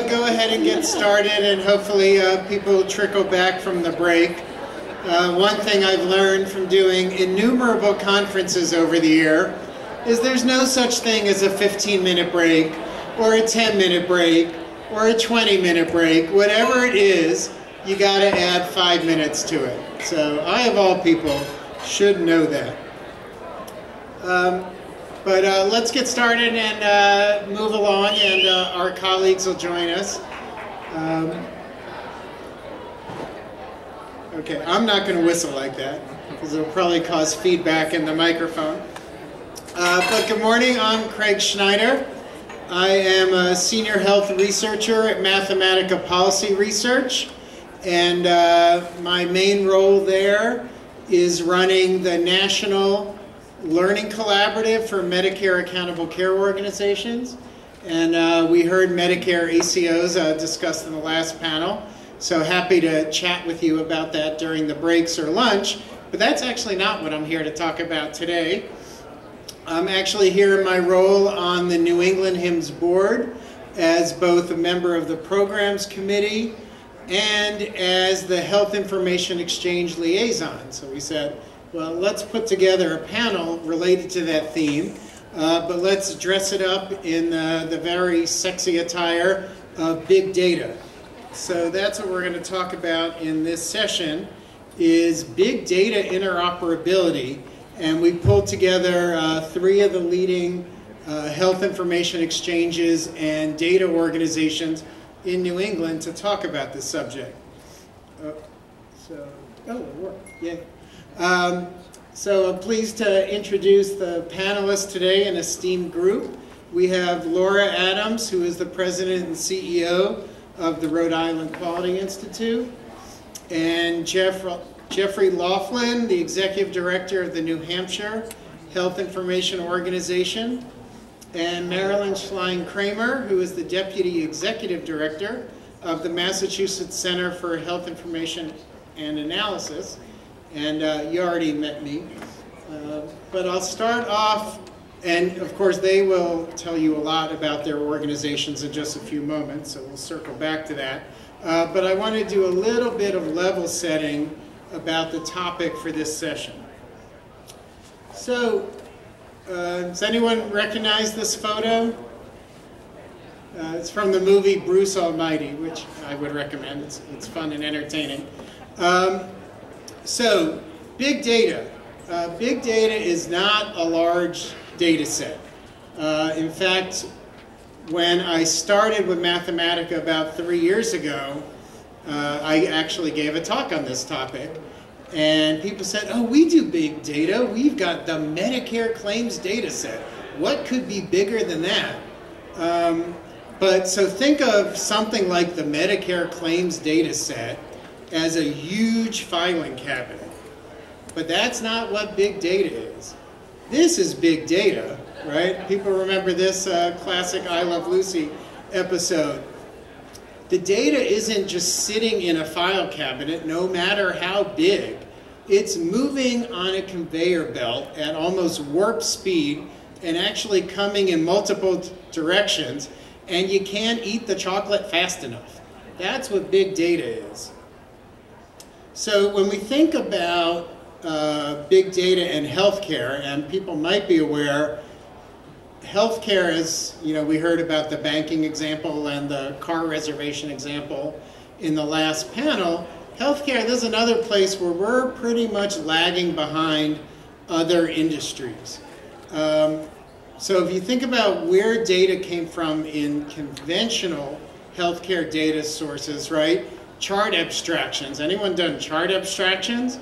go ahead and get started, and hopefully uh, people trickle back from the break. Uh, one thing I've learned from doing innumerable conferences over the year is there's no such thing as a 15 minute break, or a 10 minute break, or a 20 minute break. Whatever it is, you got to add five minutes to it. So I, of all people, should know that. Um, but uh, let's get started and uh, move along, and uh, our colleagues will join us. Um, okay, I'm not going to whistle like that because it'll probably cause feedback in the microphone. Uh, but good morning, I'm Craig Schneider. I am a senior health researcher at Mathematica Policy Research, and uh, my main role there is running the National Learning Collaborative for Medicare Accountable Care Organizations. And uh, we heard Medicare ACOs uh, discussed in the last panel. So happy to chat with you about that during the breaks or lunch. But that's actually not what I'm here to talk about today. I'm actually here in my role on the New England HIMSS board as both a member of the programs committee and as the health information exchange liaison. So we said, well, let's put together a panel related to that theme, uh, but let's dress it up in uh, the very sexy attire of big data. So that's what we're going to talk about in this session is big data interoperability. And we pulled together uh, three of the leading uh, health information exchanges and data organizations in New England to talk about this subject. Uh, so, oh, it worked. Yeah. Um, so I'm pleased to introduce the panelists today, an esteemed group. We have Laura Adams, who is the president and CEO of the Rhode Island Quality Institute, and Jeff, Jeffrey Loughlin, the executive director of the New Hampshire Health Information Organization, and Marilyn Schlein Kramer, who is the deputy executive director of the Massachusetts Center for Health Information and Analysis and uh, you already met me. Uh, but I'll start off, and of course they will tell you a lot about their organizations in just a few moments, so we'll circle back to that. Uh, but I want to do a little bit of level setting about the topic for this session. So, uh, does anyone recognize this photo? Uh, it's from the movie Bruce Almighty, which I would recommend. It's, it's fun and entertaining. Um, so, big data. Uh, big data is not a large data set. Uh, in fact, when I started with Mathematica about three years ago, uh, I actually gave a talk on this topic. And people said, oh, we do big data. We've got the Medicare claims data set. What could be bigger than that? Um, but so think of something like the Medicare claims data set as a huge filing cabinet. But that's not what big data is. This is big data, right? People remember this uh, classic I Love Lucy episode. The data isn't just sitting in a file cabinet, no matter how big. It's moving on a conveyor belt at almost warp speed and actually coming in multiple directions, and you can't eat the chocolate fast enough. That's what big data is. So when we think about uh, big data and healthcare, and people might be aware, healthcare is, you know, we heard about the banking example and the car reservation example in the last panel. Healthcare, this is another place where we're pretty much lagging behind other industries. Um, so if you think about where data came from in conventional healthcare data sources, right? Chart abstractions. Anyone done chart abstractions?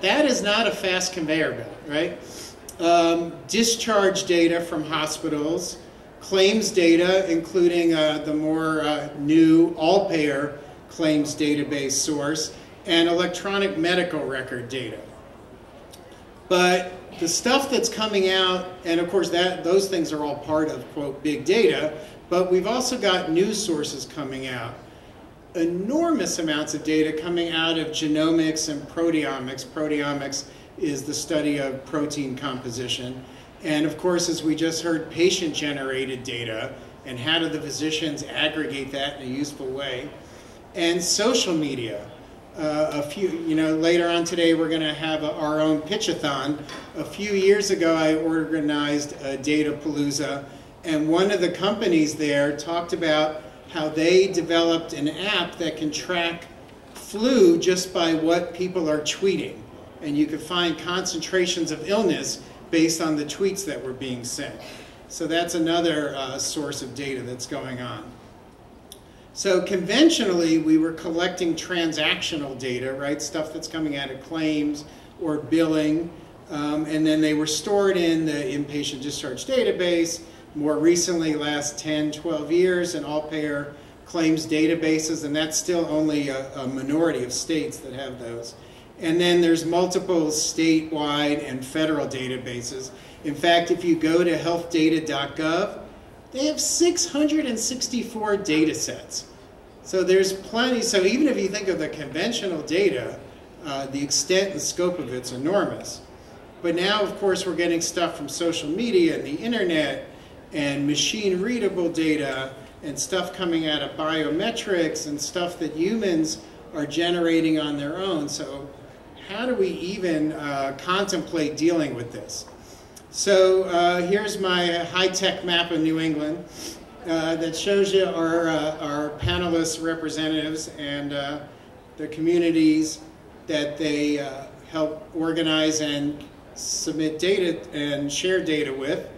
That is not a fast conveyor belt, right? Um, discharge data from hospitals, claims data, including uh, the more uh, new all-payer claims database source, and electronic medical record data. But the stuff that's coming out, and of course that those things are all part of, quote, big data, but we've also got new sources coming out enormous amounts of data coming out of genomics and proteomics. Proteomics is the study of protein composition. And of course, as we just heard, patient-generated data and how do the physicians aggregate that in a useful way. And social media. Uh, a few, you know, later on today we're going to have a, our own pitchathon. A few years ago I organized a Data Palooza and one of the companies there talked about how they developed an app that can track flu just by what people are tweeting. And you could find concentrations of illness based on the tweets that were being sent. So that's another uh, source of data that's going on. So conventionally, we were collecting transactional data, right? Stuff that's coming out of claims or billing. Um, and then they were stored in the inpatient discharge database. More recently, last 10, 12 years, in all payer claims databases, and that's still only a, a minority of states that have those. And then there's multiple statewide and federal databases. In fact, if you go to healthdata.gov, they have 664 data sets. So there's plenty. So even if you think of the conventional data, uh, the extent and scope of it's enormous. But now, of course, we're getting stuff from social media and the internet and machine readable data and stuff coming out of biometrics and stuff that humans are generating on their own. So how do we even uh, contemplate dealing with this? So uh, here's my high-tech map of New England uh, that shows you our, uh, our panelists, representatives, and uh, the communities that they uh, help organize and submit data and share data with.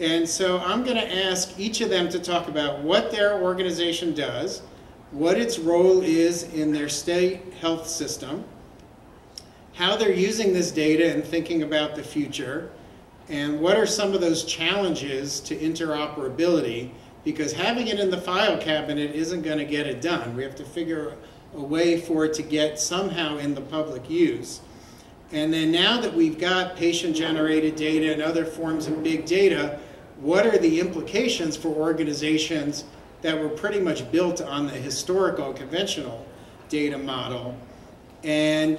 And so I'm going to ask each of them to talk about what their organization does, what its role is in their state health system, how they're using this data and thinking about the future, and what are some of those challenges to interoperability? Because having it in the file cabinet isn't going to get it done. We have to figure a way for it to get somehow in the public use. And then now that we've got patient-generated data and other forms of big data, what are the implications for organizations that were pretty much built on the historical conventional data model? And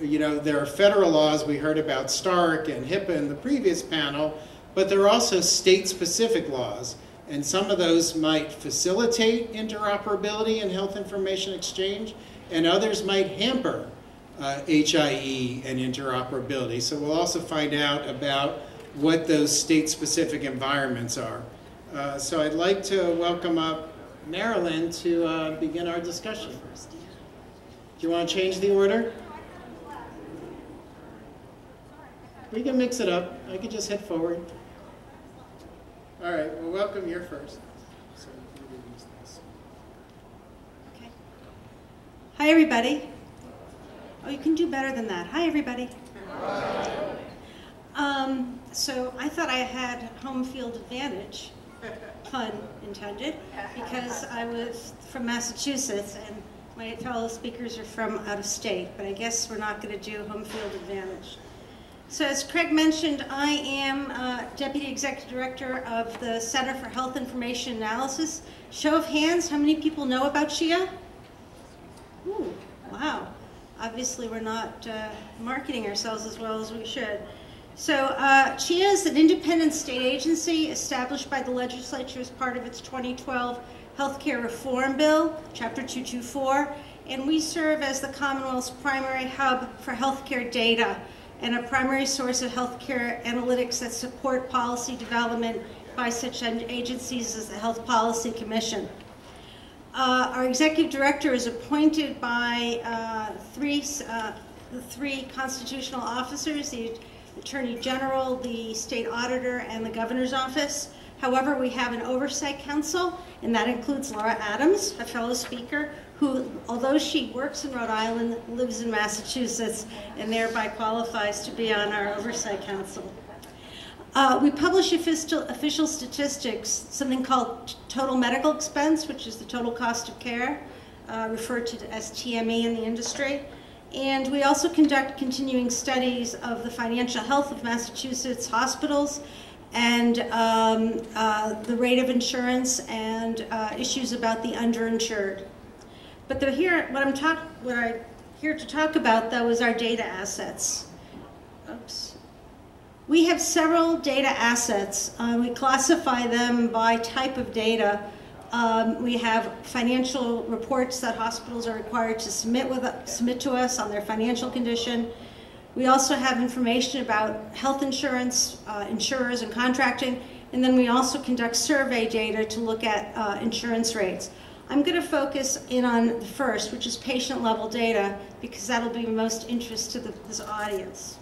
you know, there are federal laws, we heard about Stark and HIPAA in the previous panel, but there are also state-specific laws. And some of those might facilitate interoperability and health information exchange, and others might hamper uh, HIE and interoperability. So we'll also find out about what those state-specific environments are. Uh, so I'd like to welcome up Marilyn to uh, begin our discussion. Do you want to change the order? We can mix it up. I could just head forward. All right, well, welcome, you're first. Okay. Hi, everybody. Oh, you can do better than that. Hi, everybody. Hi. Um, so I thought I had home field advantage, pun intended, because I was from Massachusetts and my fellow speakers are from out of state, but I guess we're not going to do home field advantage. So as Craig mentioned, I am uh, Deputy Executive Director of the Center for Health Information Analysis. Show of hands, how many people know about CHIA? Ooh, wow. Obviously we're not uh, marketing ourselves as well as we should. So uh, CHIA is an independent state agency established by the legislature as part of its 2012 Healthcare Reform Bill, Chapter 224, and we serve as the Commonwealth's primary hub for healthcare data and a primary source of healthcare analytics that support policy development by such agencies as the Health Policy Commission. Uh, our executive director is appointed by uh, three, uh, three constitutional officers, the Attorney General, the State Auditor, and the Governor's Office. However, we have an oversight council, and that includes Laura Adams, a fellow speaker, who, although she works in Rhode Island, lives in Massachusetts, and thereby qualifies to be on our Oversight Council. Uh, we publish official, official statistics, something called total medical expense, which is the total cost of care, uh, referred to as TME in the industry. And we also conduct continuing studies of the financial health of Massachusetts hospitals and um, uh, the rate of insurance and uh, issues about the underinsured. But here, what I'm talk, what I'm here to talk about though is our data assets. Oops. We have several data assets. Uh, we classify them by type of data. Um, we have financial reports that hospitals are required to submit, with, submit to us on their financial condition. We also have information about health insurance, uh, insurers and contracting, and then we also conduct survey data to look at uh, insurance rates. I'm going to focus in on the first, which is patient level data, because that'll be most interest to the, this audience.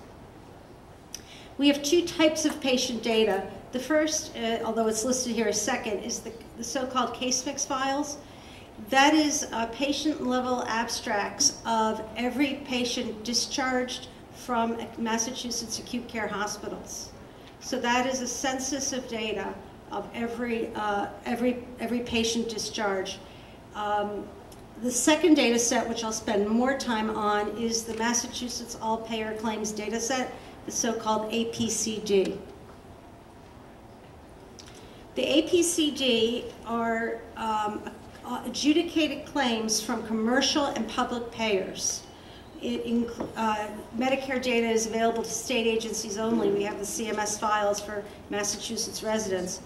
We have two types of patient data. The first, uh, although it's listed here as second, is the, the so-called case mix files. That is uh, patient level abstracts of every patient discharged from Massachusetts acute care hospitals. So that is a census of data of every, uh, every, every patient discharge. Um, the second data set, which I'll spend more time on, is the Massachusetts All Payer Claims data set the so-called APCD. The APCD are um, adjudicated claims from commercial and public payers. Uh, Medicare data is available to state agencies only. We have the CMS files for Massachusetts residents.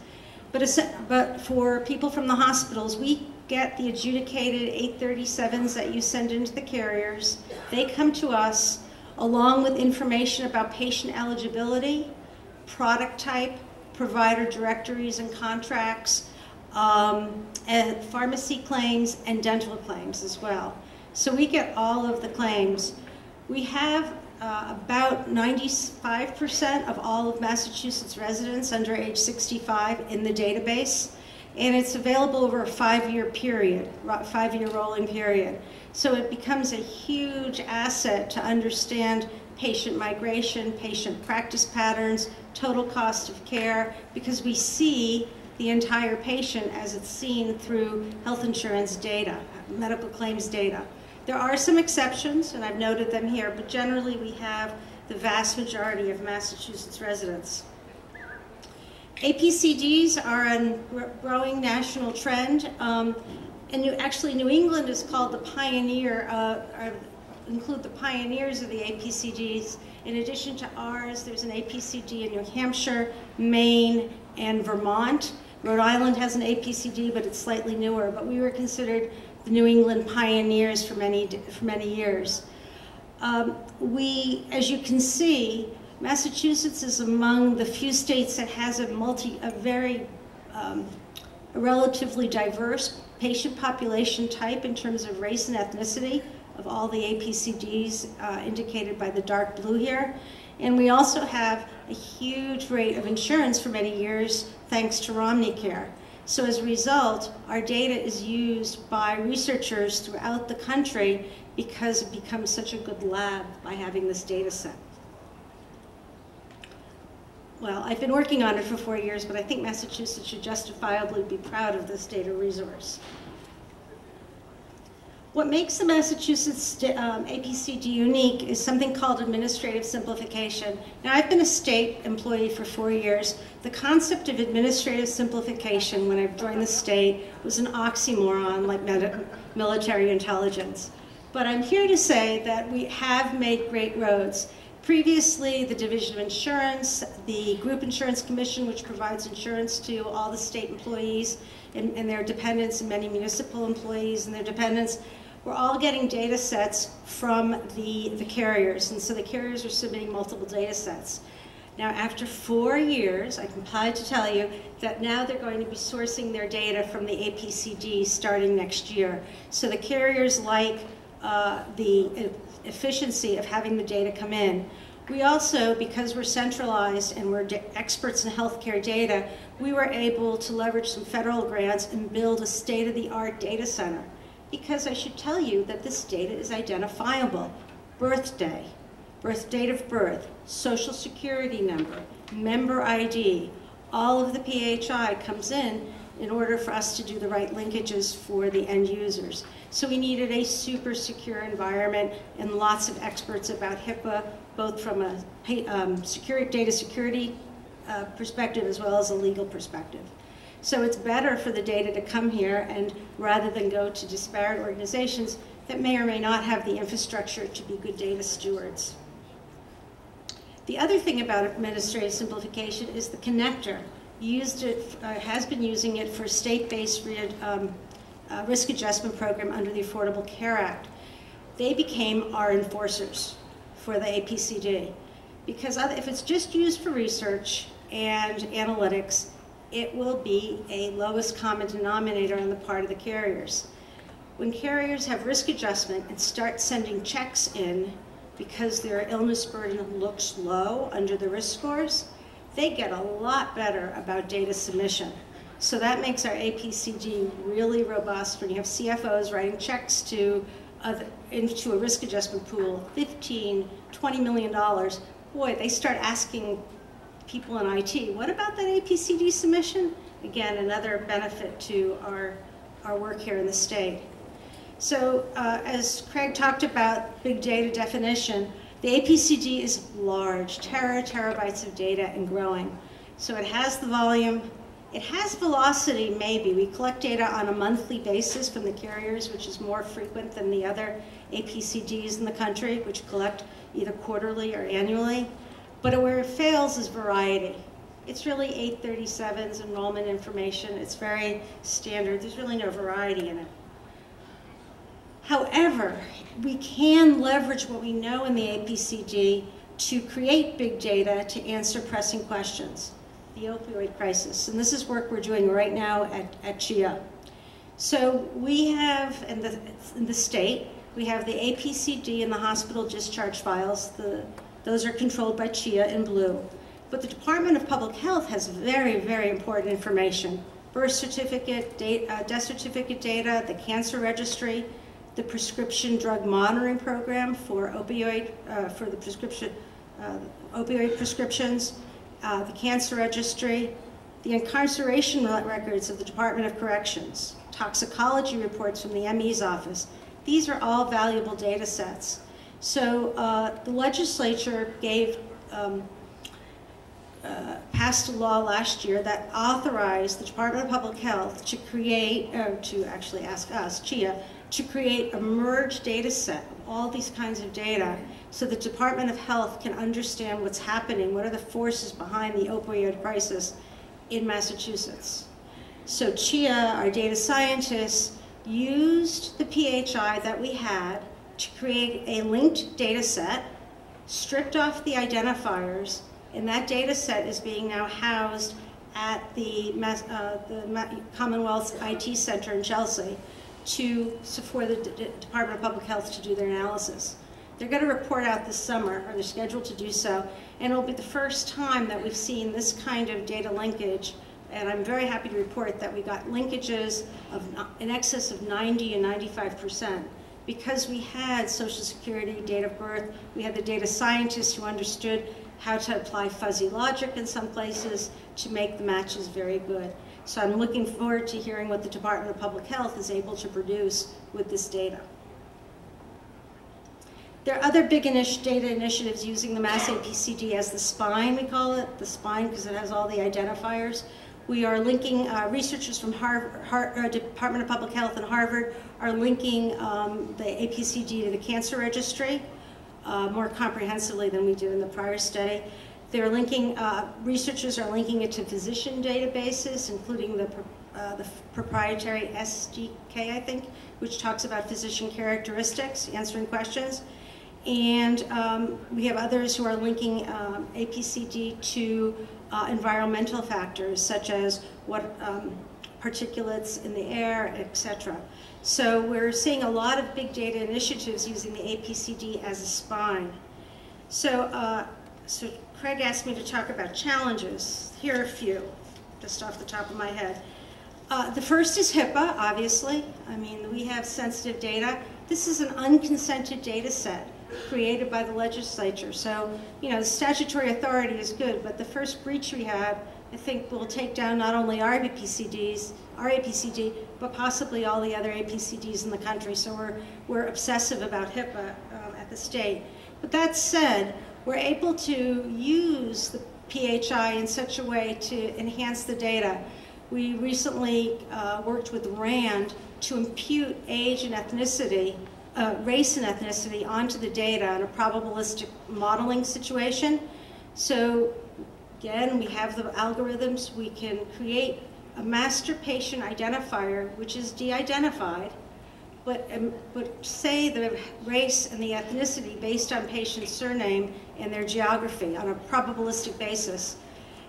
But, but for people from the hospitals, we get the adjudicated 837s that you send into the carriers. They come to us along with information about patient eligibility, product type, provider directories and contracts, um, and pharmacy claims, and dental claims as well. So we get all of the claims. We have uh, about 95% of all of Massachusetts residents under age 65 in the database, and it's available over a five-year period, five-year rolling period. So it becomes a huge asset to understand patient migration, patient practice patterns, total cost of care, because we see the entire patient as it's seen through health insurance data, medical claims data. There are some exceptions, and I've noted them here, but generally we have the vast majority of Massachusetts residents. APCDs are a growing national trend. Um, and actually New England is called the pioneer, uh, include the pioneers of the APCDs. In addition to ours, there's an APCD in New Hampshire, Maine, and Vermont. Rhode Island has an APCD, but it's slightly newer, but we were considered the New England pioneers for many, for many years. Um, we, as you can see, Massachusetts is among the few states that has a multi, a very um, relatively diverse patient population type in terms of race and ethnicity of all the APCDs uh, indicated by the dark blue here. And we also have a huge rate of insurance for many years thanks to RomneyCare. So as a result, our data is used by researchers throughout the country because it becomes such a good lab by having this data set well, I've been working on it for four years, but I think Massachusetts should justifiably be proud of this data resource. What makes the Massachusetts um, APCD unique is something called administrative simplification. Now, I've been a state employee for four years. The concept of administrative simplification when I joined the state was an oxymoron like military intelligence. But I'm here to say that we have made great roads. Previously, the Division of Insurance, the Group Insurance Commission, which provides insurance to all the state employees and, and, their dependents and many municipal employees and their dependents, were all getting data sets from the, the carriers. And so the carriers are submitting multiple data sets. Now, after four years, I'm proud to tell you that now they're going to be sourcing their data from the APCD starting next year. So the carriers like uh, the efficiency of having the data come in. We also, because we're centralized and we're experts in healthcare data, we were able to leverage some federal grants and build a state-of-the-art data center. Because I should tell you that this data is identifiable. Birthday, birth date of birth, social security number, member ID, all of the PHI comes in in order for us to do the right linkages for the end users. So we needed a super secure environment and lots of experts about HIPAA, both from a um, security, data security uh, perspective as well as a legal perspective. So it's better for the data to come here and rather than go to disparate organizations that may or may not have the infrastructure to be good data stewards. The other thing about administrative simplification is the connector. Used it, uh, has been using it for state-based um, uh, risk adjustment program under the Affordable Care Act. They became our enforcers for the APCD because if it's just used for research and analytics, it will be a lowest common denominator on the part of the carriers. When carriers have risk adjustment and start sending checks in because their illness burden looks low under the risk scores, they get a lot better about data submission. So that makes our APCD really robust when you have CFOs writing checks to other, into a risk adjustment pool, 15, 20 million dollars. Boy, they start asking people in IT, what about that APCD submission? Again, another benefit to our, our work here in the state. So uh, as Craig talked about big data definition, the APCD is large, tera, terabytes of data and growing. So it has the volume, it has velocity maybe. We collect data on a monthly basis from the carriers, which is more frequent than the other APCDs in the country, which collect either quarterly or annually. But where it fails is variety. It's really 837's enrollment information. It's very standard. There's really no variety in it. However, we can leverage what we know in the APCD to create big data to answer pressing questions, the opioid crisis. And this is work we're doing right now at, at CHIA. So we have, in the, in the state, we have the APCD and the hospital discharge files. The, those are controlled by CHIA in blue. But the Department of Public Health has very, very important information. Birth certificate, date, uh, death certificate data, the cancer registry, the prescription drug monitoring program for opioid, uh, for the prescription, uh, opioid prescriptions, uh, the cancer registry, the incarceration records of the Department of Corrections, toxicology reports from the ME's office. These are all valuable data sets. So uh, the legislature gave, um, uh, passed a law last year that authorized the Department of Public Health to create, uh, to actually ask us, CHIA, to create a merged data set of all these kinds of data so the Department of Health can understand what's happening, what are the forces behind the opioid crisis in Massachusetts. So CHIA, our data scientists, used the PHI that we had to create a linked data set, stripped off the identifiers, and that data set is being now housed at the, uh, the Commonwealth IT Center in Chelsea to, for the D Department of Public Health to do their analysis. They're going to report out this summer, or they're scheduled to do so, and it'll be the first time that we've seen this kind of data linkage, and I'm very happy to report that we got linkages of in excess of 90 and 95 percent. Because we had Social Security, date of birth, we had the data scientists who understood how to apply fuzzy logic in some places to make the matches very good. So I'm looking forward to hearing what the Department of Public Health is able to produce with this data. There are other big data initiatives using the Mass APCD as the spine, we call it, the spine because it has all the identifiers. We are linking, uh, researchers from Harvard, Har uh, Department of Public Health and Harvard are linking um, the APCD to the cancer registry uh, more comprehensively than we did in the prior study. They're linking, uh, researchers are linking it to physician databases, including the, uh, the proprietary SDK, I think, which talks about physician characteristics, answering questions. And um, we have others who are linking um, APCD to uh, environmental factors, such as what um, particulates in the air, etc. So we're seeing a lot of big data initiatives using the APCD as a spine. So, uh, so Craig asked me to talk about challenges. Here are a few, just off the top of my head. Uh, the first is HIPAA, obviously. I mean, we have sensitive data. This is an unconsented data set created by the legislature. So, you know, the statutory authority is good, but the first breach we had, I think, will take down not only our APCDs, our APCD, but possibly all the other APCDs in the country. So we're, we're obsessive about HIPAA um, at the state. But that said, we're able to use the PHI in such a way to enhance the data. We recently uh, worked with RAND to impute age and ethnicity, uh, race and ethnicity onto the data in a probabilistic modeling situation. So again, we have the algorithms. We can create a master patient identifier, which is de-identified, but, um, but say the race and the ethnicity based on patient's surname and their geography on a probabilistic basis,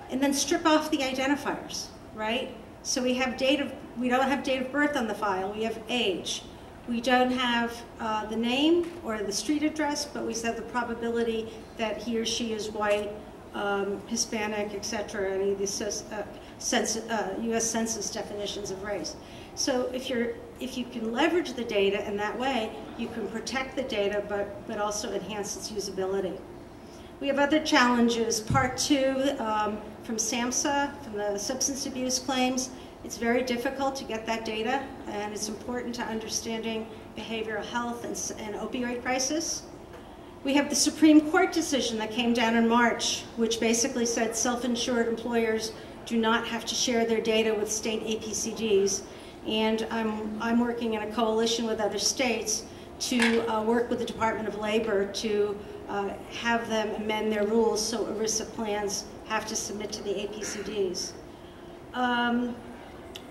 and then strip off the identifiers, right? So we have date of, we don't have date of birth on the file, we have age. We don't have uh, the name or the street address, but we have the probability that he or she is white, um, Hispanic, etc., any of the uh, census, uh, U.S. Census definitions of race. So if you're if you can leverage the data in that way, you can protect the data, but but also enhance its usability. We have other challenges. Part two um, from SAMHSA, from the substance abuse claims, it's very difficult to get that data, and it's important to understanding behavioral health and, and opioid crisis. We have the Supreme Court decision that came down in March, which basically said self-insured employers do not have to share their data with state APCDs. And I'm, I'm working in a coalition with other states to uh, work with the Department of Labor to uh, have them amend their rules so ERISA plans have to submit to the APCDs. Um,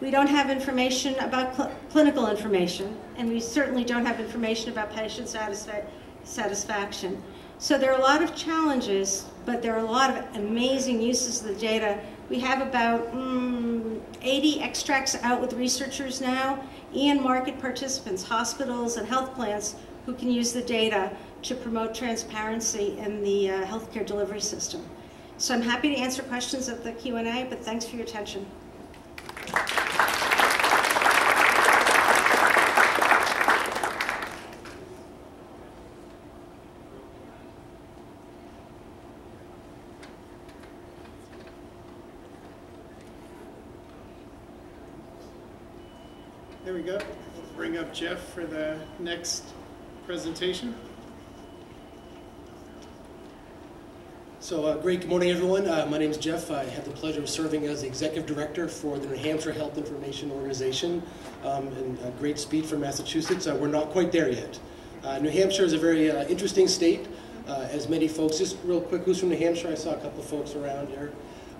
we don't have information about cl clinical information, and we certainly don't have information about patient satisfa satisfaction. So there are a lot of challenges, but there are a lot of amazing uses of the data. We have about mm, 80 extracts out with researchers now and market participants, hospitals and health plans who can use the data to promote transparency in the uh, healthcare delivery system. So I'm happy to answer questions at the Q&A, but thanks for your attention. There we go. We'll bring up Jeff for the next presentation. So uh, great, good morning everyone. Uh, my name is Jeff. I have the pleasure of serving as the Executive Director for the New Hampshire Health Information Organization um, and uh, great speed from Massachusetts. Uh, we're not quite there yet. Uh, New Hampshire is a very uh, interesting state, as many folks, just real quick, who's from New Hampshire? I saw a couple of folks around here.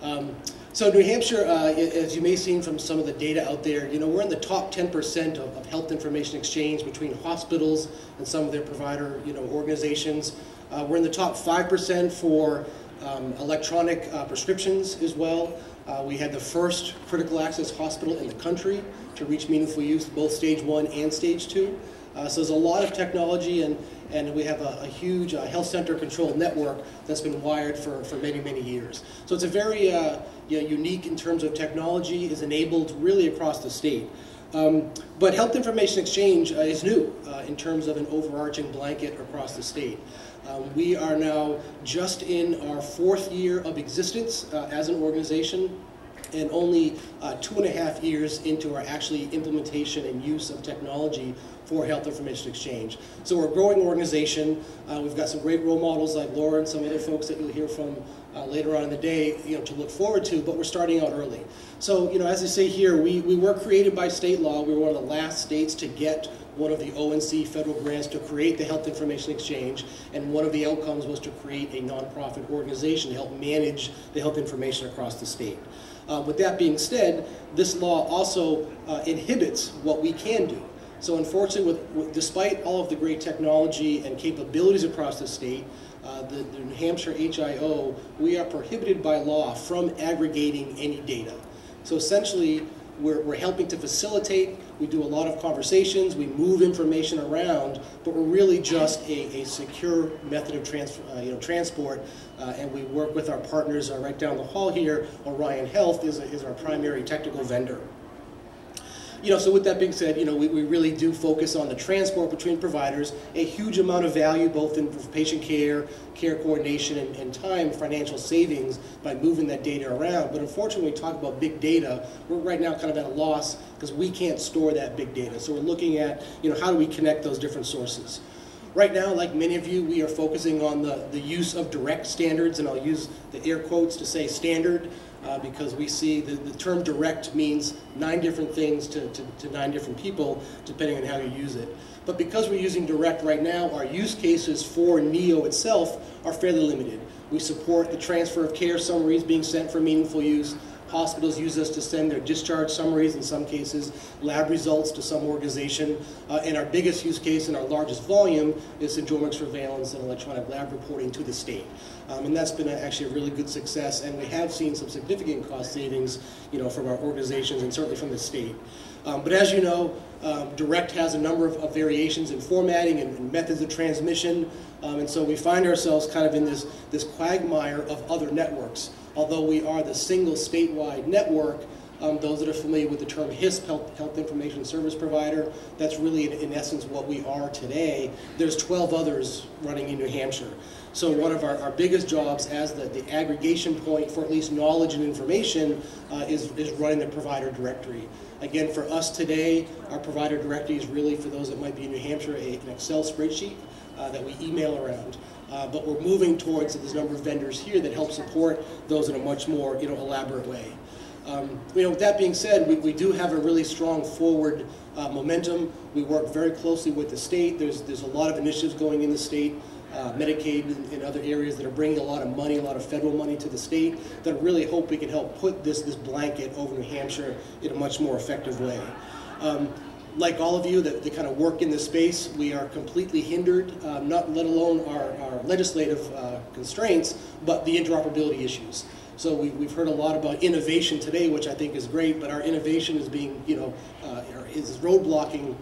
Um, so New Hampshire, as you may have seen from some of the data out there, you know, we're in the top 10% of, of health information exchange between hospitals and some of their provider, you know, organizations. Uh, we're in the top 5% for um, electronic uh, prescriptions as well. Uh, we had the first critical access hospital in the country to reach meaningful use, both stage one and stage two. Uh, so there's a lot of technology and, and we have a, a huge uh, health center control network that's been wired for, for many, many years. So it's a very uh, you know, unique in terms of technology is enabled really across the state. Um, but health information exchange uh, is new uh, in terms of an overarching blanket across the state. Um, we are now just in our fourth year of existence uh, as an organization and only uh, two and a half years into our actually implementation and use of technology for health information exchange. So we're a growing organization. Uh, we've got some great role models like Laura and some other folks that you'll hear from uh, later on in the day you know, to look forward to, but we're starting out early. So, you know, as I say here, we, we were created by state law. We were one of the last states to get one of the ONC federal grants to create the Health Information Exchange, and one of the outcomes was to create a nonprofit organization to help manage the health information across the state. Uh, with that being said, this law also uh, inhibits what we can do. So unfortunately, with, with, despite all of the great technology and capabilities across the state, uh, the, the New Hampshire HIO, we are prohibited by law from aggregating any data. So essentially, we're, we're helping to facilitate, we do a lot of conversations, we move information around, but we're really just a, a secure method of uh, you know, transport, uh, and we work with our partners uh, right down the hall here. Orion Health is, a, is our primary technical vendor you know, so with that being said, you know, we, we really do focus on the transport between providers, a huge amount of value both in patient care, care coordination, and, and time, financial savings by moving that data around. But unfortunately, when we talk about big data, we're right now kind of at a loss because we can't store that big data. So we're looking at, you know, how do we connect those different sources? Right now, like many of you, we are focusing on the, the use of direct standards, and I'll use the air quotes to say standard uh, because we see the, the term direct means nine different things to, to, to nine different people depending on how you use it. But because we're using direct right now, our use cases for NEO itself are fairly limited. We support the transfer of care summaries being sent for meaningful use, Hospitals use us to send their discharge summaries, in some cases, lab results to some organization. Uh, and our biggest use case and our largest volume is syndromic surveillance and electronic lab reporting to the state. Um, and that's been a, actually a really good success, and we have seen some significant cost savings you know, from our organizations and certainly from the state. Um, but as you know, um, Direct has a number of, of variations in formatting and, and methods of transmission, um, and so we find ourselves kind of in this, this quagmire of other networks although we are the single statewide network, um, those that are familiar with the term HISP, Health, Health Information Service Provider, that's really in, in, essence what we are today. There's 12 others running in New Hampshire. So one of our, our biggest jobs as the, the aggregation point for at least knowledge and information uh, is, is running the provider directory. Again, for us today, our provider directory is really, for those that might be in New Hampshire, a, an Excel spreadsheet uh, that we email around. Uh, but we're moving towards this number of vendors here that help support those in a much more you know, elaborate way. Um, you know, with that being said, we, we do have a really strong forward uh, momentum. We work very closely with the state. There's, there's a lot of initiatives going in the state, uh, Medicaid and, and, other areas that are bringing a lot of money, a lot of federal money to the state that really hope we can help put this, this blanket over New Hampshire in a much more effective way. Um, like all of you that, that, kind of work in this space, we are completely hindered, um, not let alone our, our legislative uh, constraints, but the interoperability issues. So we, have heard a lot about innovation today, which I think is great, but our innovation is being, you know, uh, is roadblocking uh,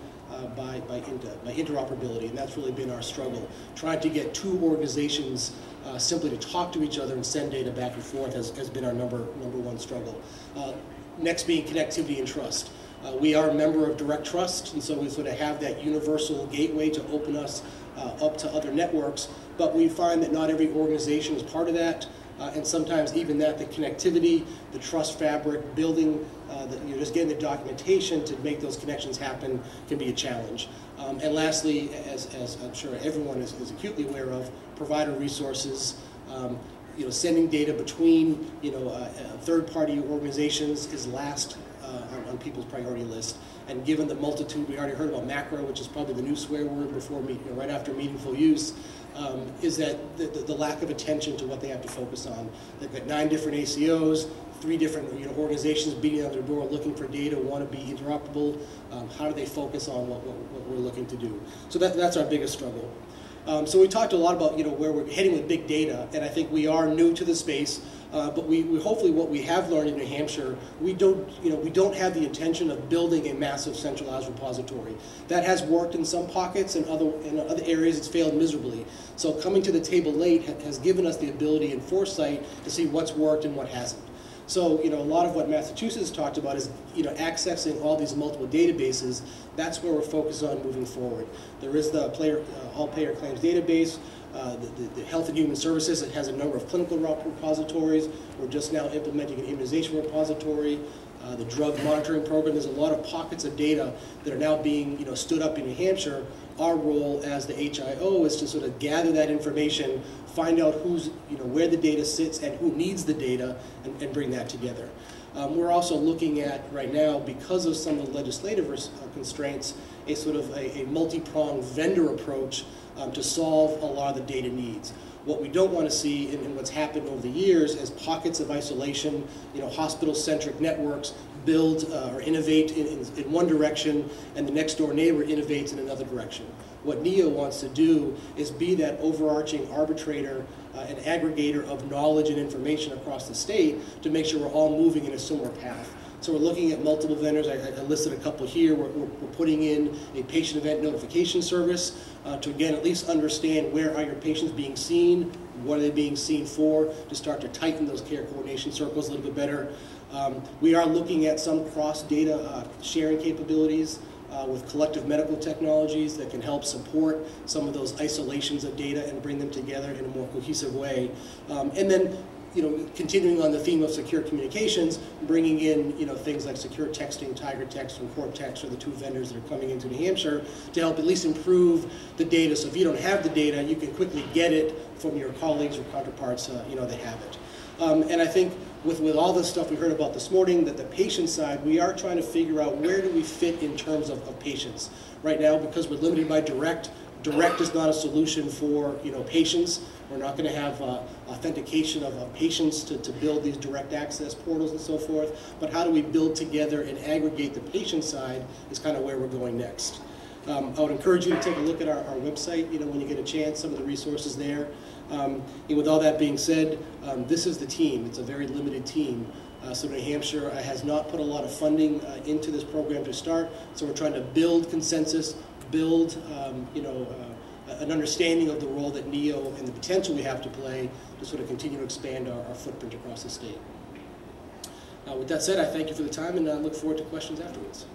by, by, inter, by, interoperability, and that's really been our struggle. Trying to get two organizations uh, simply to talk to each other and send data back and forth has, has been our number, number one struggle. Uh, next being connectivity and trust. Uh, we are a member of Direct Trust, and so we sort of have that universal gateway to open us uh, up to other networks. But we find that not every organization is part of that, uh, and sometimes even that, the connectivity, the trust fabric, building, uh, the, you know, just getting the documentation to make those connections happen can be a challenge. Um, and lastly, as, as, I'm sure everyone is, is acutely aware of, provider resources. Um, you know, sending data between you know, uh, uh, third-party organizations is last uh, on, on, people's priority list. And given the multitude, we already heard about MACRA, which is probably the new swear word before me, you know, right after meaningful use, um, is that the, the, the, lack of attention to what they have to focus on. They've got nine different ACOs, three different you know, organizations beating on their door looking for data, want to be interoperable. Um, how do they focus on what, what, what, we're looking to do? So that, that's our biggest struggle. Um, so we talked a lot about you know where we're heading with big data, and I think we are new to the space. Uh, but we, we, hopefully what we have learned in New Hampshire, we don't, you know, we don't have the intention of building a massive centralized repository. That has worked in some pockets, and other in other areas it's failed miserably. So coming to the table late has given us the ability and foresight to see what's worked and what hasn't. So, you know, a lot of what Massachusetts talked about is, you know, accessing all these multiple databases. That's where we're focused on moving forward. There is the player, uh, all payer claims database. Uh, the, the, the, Health and Human Services, it has a number of clinical repositories. We're just now implementing an immunization repository. Uh, the drug monitoring program, there's a lot of pockets of data that are now being you know, stood up in New Hampshire. Our role as the HIO is to sort of gather that information, find out who's, you know, where the data sits and who needs the data, and, and bring that together. Um, we're also looking at right now, because of some of the legislative uh, constraints, a sort of a, a multi-pronged vendor approach um, to solve a lot of the data needs. What we don't want to see in, in what's happened over the years is pockets of isolation, you know, hospital-centric networks build uh, or innovate in, in, in, one direction and the next door neighbor innovates in another direction. What NEO wants to do is be that overarching arbitrator uh, and aggregator of knowledge and information across the state to make sure we're all moving in a similar path. So we're looking at multiple vendors. I, I listed a couple here. We're, we're, we're, putting in a patient event notification service uh, to, again, at least understand where are your patients being seen, what are they being seen for, to start to tighten those care coordination circles a little bit better. Um, we are looking at some cross-data uh, sharing capabilities uh, with collective medical technologies that can help support some of those isolations of data and bring them together in a more cohesive way. Um, and then you know, continuing on the theme of secure communications, bringing in, you know, things like secure texting, Tiger Text and Cortext are the two vendors that are coming into New Hampshire to help at least improve the data. So if you don't have the data, you can quickly get it from your colleagues or counterparts, uh, you know, that have it. Um, and I think with, with all the stuff we heard about this morning, that the patient side, we are trying to figure out where do we fit in terms of, of patients. Right now, because we're limited by direct, direct is not a solution for you know patients. We're not going to have uh, authentication of, of patients to, to build these direct access portals and so forth. But how do we build together and aggregate the patient side is kind of where we're going next. Um, I would encourage you to take a look at our, our website, you know, when you get a chance, some of the resources there. Um, and with all that being said, um, this is the team. It's a very limited team. Uh, so New Hampshire uh, has not put a lot of funding uh, into this program to start. So we're trying to build consensus, build, um, you know, uh, an understanding of the role that NEO and the potential we have to play to sort of continue to expand our, our footprint across the state. Uh, with that said, I thank you for the time and I look forward to questions afterwards.